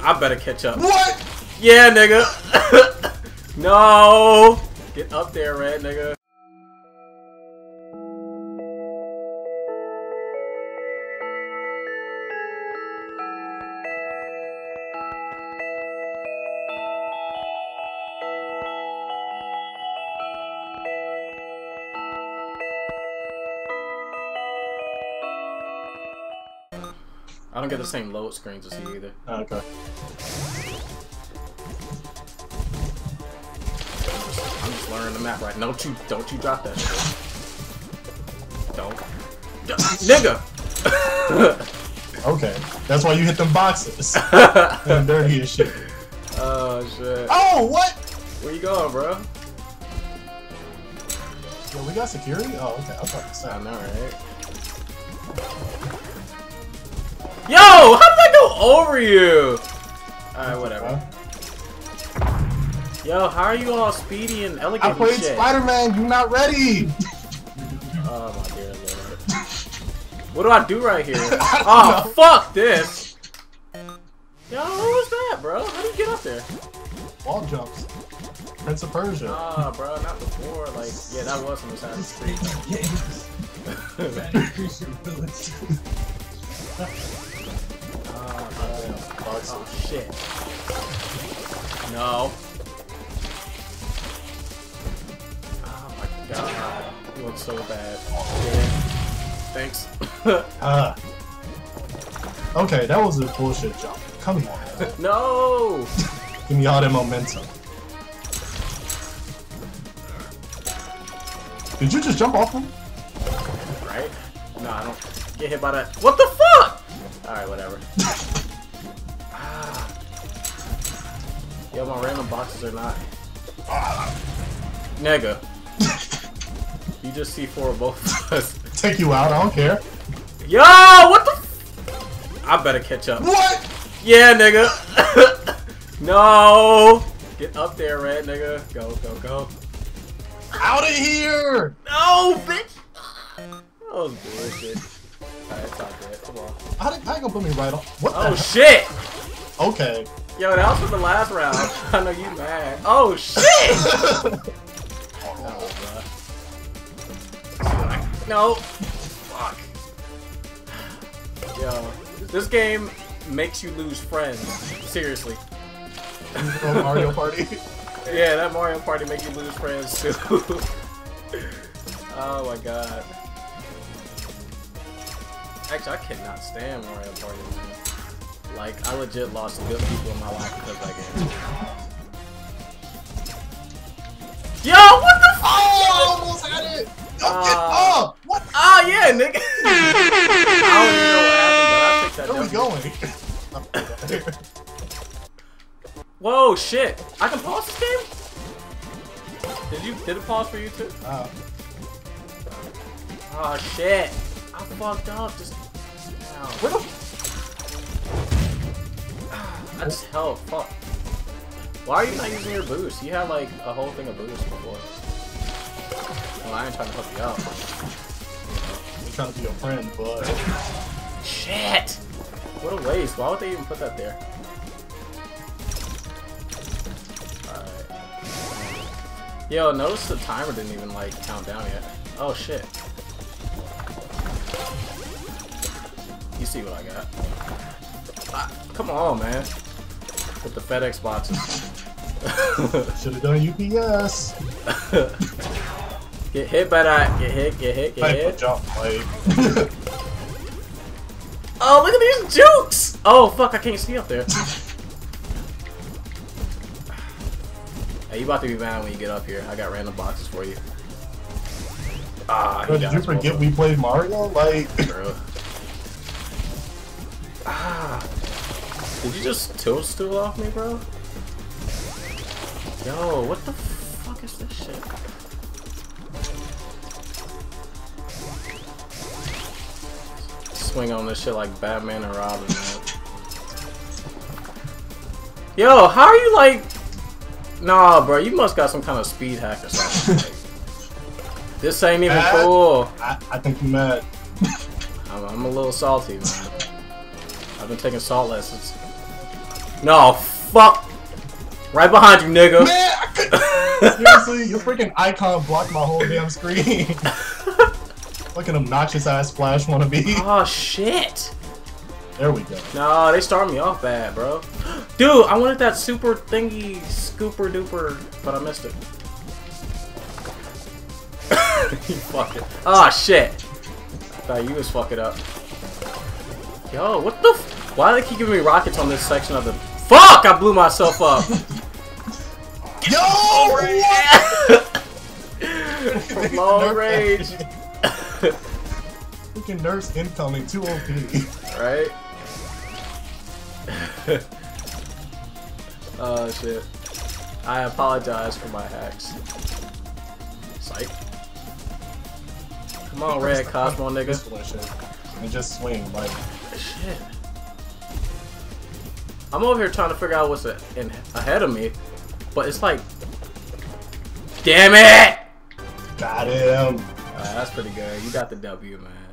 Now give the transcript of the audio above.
I better catch up. What? Yeah, nigga. no. Get up there, red nigga. I don't get the same load screens as you either. Oh, okay. I'm just learning the map right. Don't you don't you drop that shit. Don't. Nigga! Okay. That's why you hit them boxes. Them dirty as shit. oh shit. Oh, what? Where you going, bro? Yo, we got security? Oh, okay. I was about to I say. know, right? Yo! How did I go over you? Alright, whatever. Yo, how are you all speedy and elegant I and played? Spider-Man. You're not ready? Oh my dear lord. What do I do right here? Oh, fuck this! Yo, what was that, bro? How do you get up there? Wall jumps. Prince of Persia. Ah, bro, not before. Like, yeah, that was from Assassin's Creed. Ah, Oh shit. No. Oh my god. You look so bad. Thanks. Ah. okay, that was a bullshit jump. Come on. no! Give me all that momentum. Did you just jump off him? Right? No, I don't get hit by that. What the fuck? Alright, whatever. ah. Yo, my random boxes are not. Nega. you just see four of both of us. Take you out, I don't care. Yo, what the? F I better catch up. What? Yeah, nigga. no. Get up there, red nigga. Go, go, go. Out of here! No, bitch. That was bullshit. Alright, it's all good. Come on. How, did, how you gonna put me right on? What the? Oh shit. Okay. Yo, that was from the last round. I know you mad. Oh shit. oh. No. Fuck. Yo, this game makes you lose friends. Seriously. From Mario Party. Yeah, that Mario Party makes you lose friends too. oh my god. Actually, I cannot stand Mario Party, man. Like, I legit lost good people in my life because of that game. Yo, what the fuck? Oh, I almost had it! Oh, get Ah. up! What? Oh yeah, nigga. I don't even know what happened, but I Where we picked going? Whoa, shit! I can pause this game. Did you? Did it pause for you too? uh, Oh shit! I fucked up just now. where the? Just held. Fuck. Why are you not using your boost? You had like a whole thing of boost before. Well, I ain't trying to help you out. I'm trying to be a friend, but Shit! What a waste. Why would they even put that there? Alright. Yo, notice the timer didn't even like count down yet. Oh shit. You see what I got. Ah, come on, man. With the FedEx boxes. should have done UPS. get hit by that. Get hit, get hit, get Type hit. jump, like. Oh, look at these jukes! Oh, fuck, I can't see up there. hey, you about to be mad when you get up here. I got random boxes for you. Ah, Bro, did you forget we played Mario? Like, Bro. Did you just tilt stool off me, bro? Yo, what the fuck is this shit? Swing on this shit like Batman and Robin, man. Yo, how are you like... Nah, bro, you must got some kind of speed hack or something. this ain't even Bad? cool. I, I think you're mad. I'm, I'm a little salty, man. I've been taking salt lessons. No, fuck. Right behind you, nigga. Man, I could Seriously, your freaking icon blocked my whole damn screen. Fucking obnoxious ass Flash wannabe. oh, shit. There we go. No, they started me off bad, bro. Dude, I wanted that super thingy scooper duper, but I missed it. you fucked it. Oh, shit. I Thought you was fucking up. Yo, what the f- Why do they keep giving me rockets on this section of the- Fuck! I blew myself up. Yo! Long range. Freaking nurse incoming, too OP. right? oh shit. I apologize for my hacks. Psych. Come on, Red Cosmo nigga. And just swing, like. Shit. I'm over here trying to figure out what's a, in, ahead of me, but it's like, damn it! Got him. Alright, that's pretty good. You got the W, man.